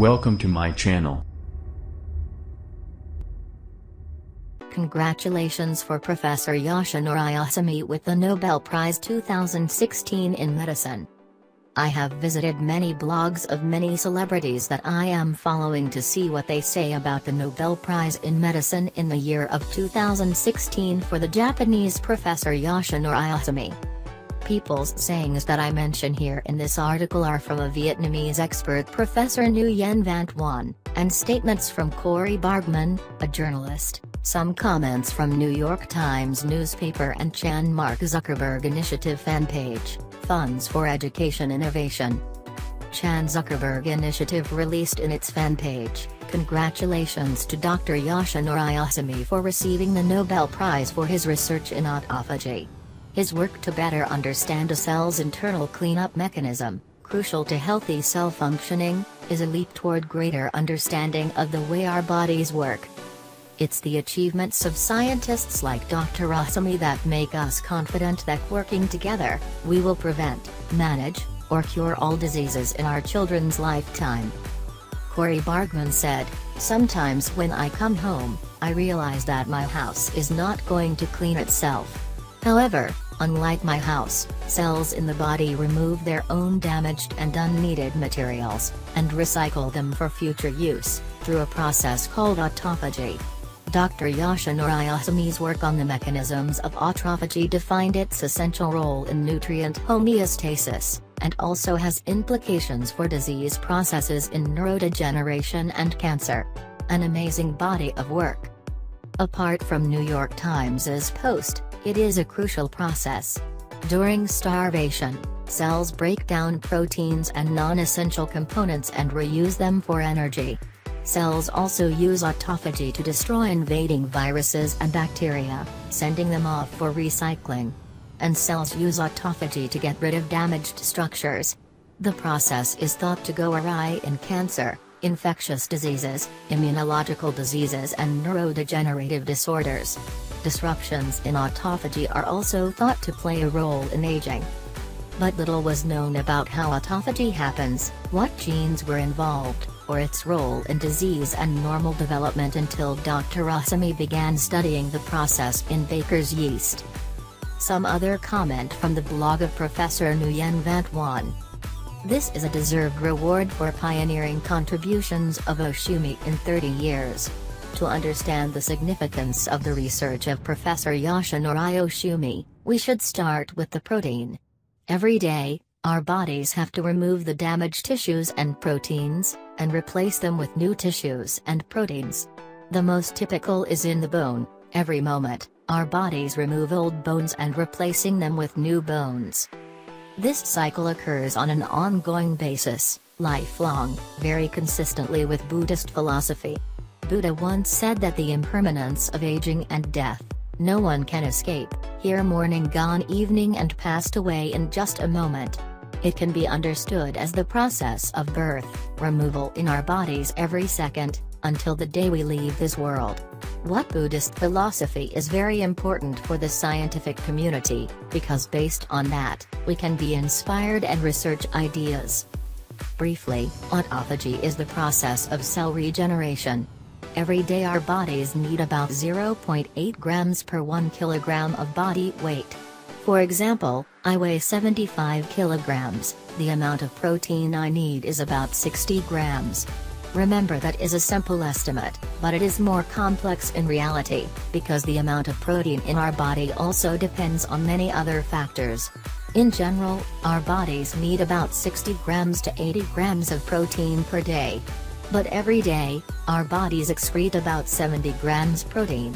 Welcome to my channel. Congratulations for Professor Yoshinori Ohsumi with the Nobel Prize 2016 in Medicine. I have visited many blogs of many celebrities that I am following to see what they say about the Nobel Prize in Medicine in the year of 2016 for the Japanese Professor Yoshinori Ohsumi. People's sayings that I mention here in this article are from a Vietnamese expert Professor Nguyen Van Tuan, and statements from Cori Bargmann, a journalist, some comments from New York Times newspaper and Chan Mark Zuckerberg Initiative fan page, Funds for Education Innovation. Chan Zuckerberg Initiative released in its fan page, congratulations to Dr. Yoshinori Ohsumi for receiving the Nobel Prize for his research in autophagy. His work to better understand a cell's internal cleanup mechanism, crucial to healthy cell functioning, is a leap toward greater understanding of the way our bodies work. It's the achievements of scientists like Dr. Ohsumi that make us confident that working together, we will prevent, manage, or cure all diseases in our children's lifetime. Cori Bargmann said, Sometimes when I come home, I realize that my house is not going to clean itself. However, unlike my house, cells in the body remove their own damaged and unneeded materials, and recycle them for future use, through a process called autophagy. Dr. Yoshinori Ohsumi's work on the mechanisms of autophagy defined its essential role in nutrient homeostasis, and also has implications for disease processes in neurodegeneration and cancer. An amazing body of work. Apart from New York Times' post, it is a crucial process. During starvation, cells break down proteins and non-essential components and reuse them for energy. Cells also use autophagy to destroy invading viruses and bacteria, sending them off for recycling. And cells use autophagy to get rid of damaged structures. The process is thought to go awry in cancer, infectious diseases, immunological diseases and neurodegenerative disorders. Disruptions in autophagy are also thought to play a role in aging. But little was known about how autophagy happens, what genes were involved, or its role in disease and normal development until Dr. Ohsumi began studying the process in baker's yeast. Some other comment from the blog of Professor Nguyen Van. This is a deserved reward for pioneering contributions of Ohsumi in 30 years. To understand the significance of the research of Professor Yoshinori Ohsumi, we should start with the protein. Every day, our bodies have to remove the damaged tissues and proteins, and replace them with new tissues and proteins. The most typical is in the bone, every moment, our bodies remove old bones and replacing them with new bones. This cycle occurs on an ongoing basis, lifelong, very consistently with Buddhist philosophy. Buddha once said that the impermanence of aging and death, no one can escape, here morning gone evening and passed away in just a moment. It can be understood as the process of birth, removal in our bodies every second, until the day we leave this world. What Buddhist philosophy is very important for the scientific community, because based on that, we can be inspired and research ideas. Briefly, autophagy is the process of cell regeneration, Every day our bodies need about 0.8 grams per 1 kilogram of body weight. For example, I weigh 75 kilograms, the amount of protein I need is about 60 grams. Remember that is a simple estimate, but it is more complex in reality, because the amount of protein in our body also depends on many other factors. In general, our bodies need about 60 grams to 80 grams of protein per day, but every day, our bodies excrete about 70 grams protein.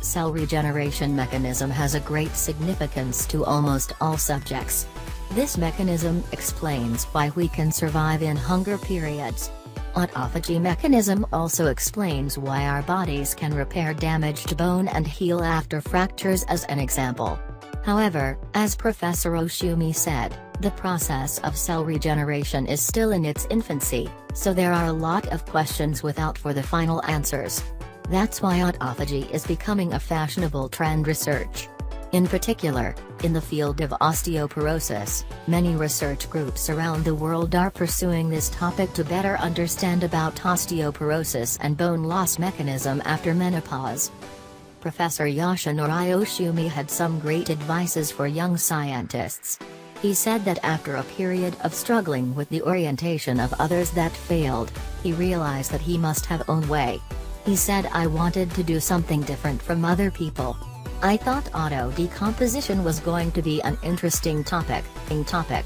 Cell regeneration mechanism has a great significance to almost all subjects. This mechanism explains why we can survive in hunger periods. Autophagy mechanism also explains why our bodies can repair damaged bone and heal after fractures as an example. However, as Professor Ohsumi said, the process of cell regeneration is still in its infancy, so there are a lot of questions without for the final answers. That's why autophagy is becoming a fashionable trend research. In particular, In the field of osteoporosis, many research groups around the world are pursuing this topic to better understand about osteoporosis and bone loss mechanism after menopause. Professor Yoshinori Ohsumi had some great advices for young scientists. He said that after a period of struggling with the orientation of others that failed, he realized that he must have own way. He said I wanted to do something different from other people. I thought auto decomposition was going to be an interesting topic, topic,